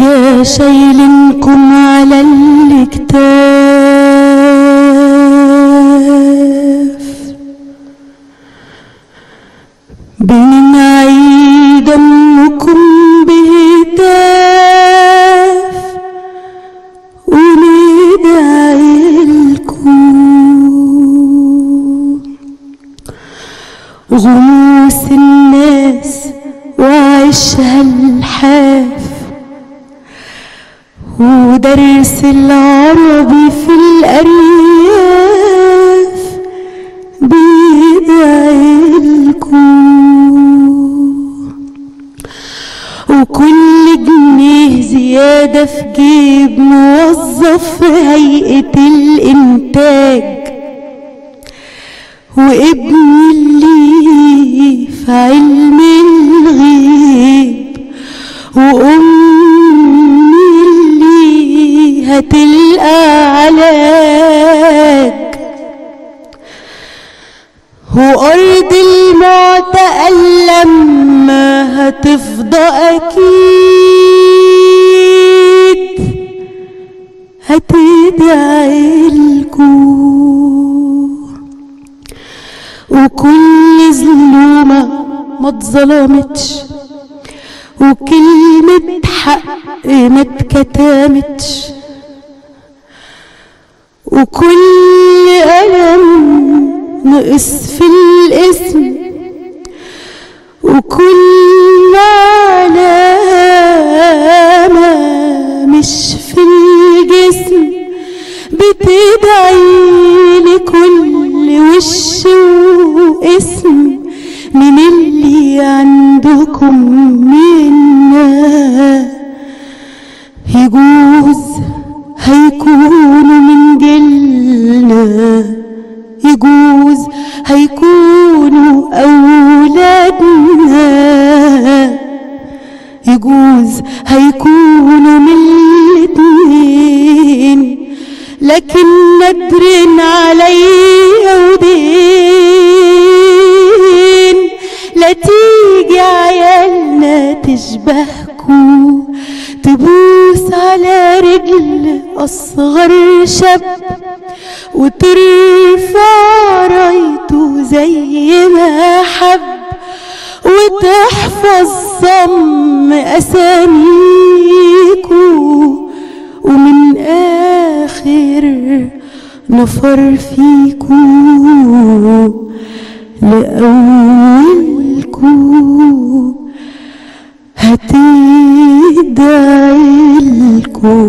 يا شايلنكم على الاكتاف بننعي غموس الناس وعيشها الحاف. ودرس العربي في الأرياف بيدعي لكم وكل جنيه زيادة في جيب موظف في هيئة الإنتاج. وابني اللي علم الغيب وأمي اللي هتلقى علاج وأرض المعتقل لما هتفضى أكيد هتدعي لكم وكل ظلومة ما اتظلمتش وكلمة حق ما اتكتمتش. وكل ألم نقص في الاسم وكل عندكم منا. يجوز هيكونوا من جيلنا. يجوز هيكونوا أولادنا. يجوز هيكونوا من الاتنين لكن ندر عليا ودين تيجي عيالنا تشبهكوا. تبوس على رجل أصغر شاب وترفع رأيته زي ما حب وتحفظ صم أساميكوا ومن آخر نفر فيكوا لأولكوا هتدعي لكوا